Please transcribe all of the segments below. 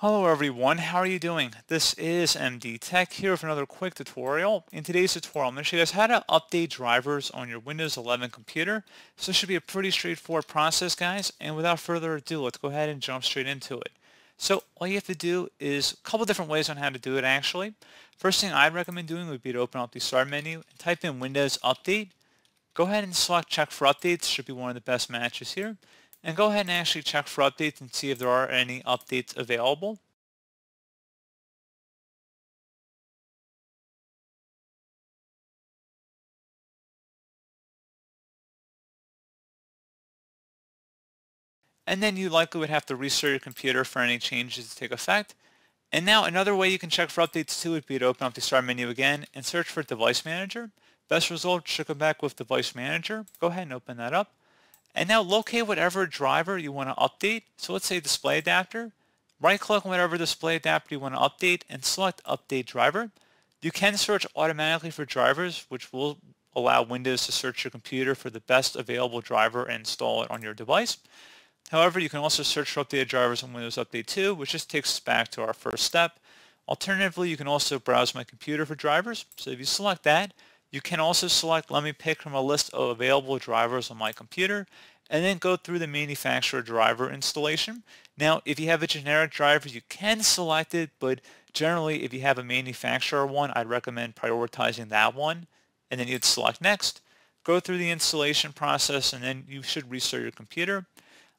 Hello everyone, how are you doing? This is MD Tech here with another quick tutorial. In today's tutorial, I'm going to show you guys how to update drivers on your Windows 11 computer. So this should be a pretty straightforward process, guys. And without further ado, let's go ahead and jump straight into it. So all you have to do is a couple different ways on how to do it actually. First thing I'd recommend doing would be to open up the Start menu and type in Windows Update. Go ahead and select Check for Updates, should be one of the best matches here and go ahead and actually check for updates and see if there are any updates available. And then you likely would have to restart your computer for any changes to take effect. And now another way you can check for updates too would be to open up the Start menu again and search for Device Manager. Best result should come back with Device Manager. Go ahead and open that up. And now locate whatever driver you want to update. So let's say display adapter. Right click on whatever display adapter you want to update and select update driver. You can search automatically for drivers, which will allow Windows to search your computer for the best available driver and install it on your device. However, you can also search for updated drivers on Windows Update 2, which just takes us back to our first step. Alternatively, you can also browse my computer for drivers. So if you select that, you can also select let me pick from a list of available drivers on my computer and then go through the manufacturer driver installation. Now if you have a generic driver you can select it but generally if you have a manufacturer one I'd recommend prioritizing that one and then you'd select next. Go through the installation process and then you should restart your computer.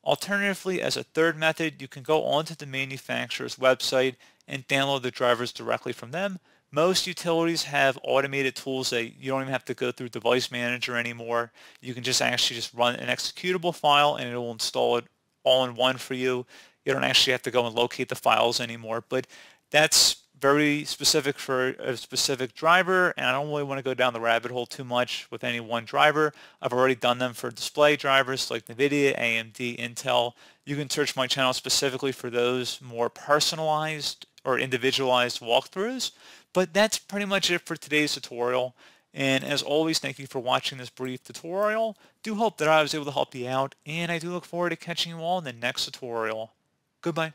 Alternatively, as a third method, you can go onto the manufacturer's website and download the drivers directly from them. Most utilities have automated tools that you don't even have to go through Device Manager anymore. You can just actually just run an executable file and it will install it all in one for you. You don't actually have to go and locate the files anymore. But that's very specific for a specific driver and I don't really want to go down the rabbit hole too much with any one driver. I've already done them for display drivers like NVIDIA, AMD, Intel. You can search my channel specifically for those more personalized or individualized walkthroughs. But that's pretty much it for today's tutorial. And as always, thank you for watching this brief tutorial. Do hope that I was able to help you out, and I do look forward to catching you all in the next tutorial. Goodbye.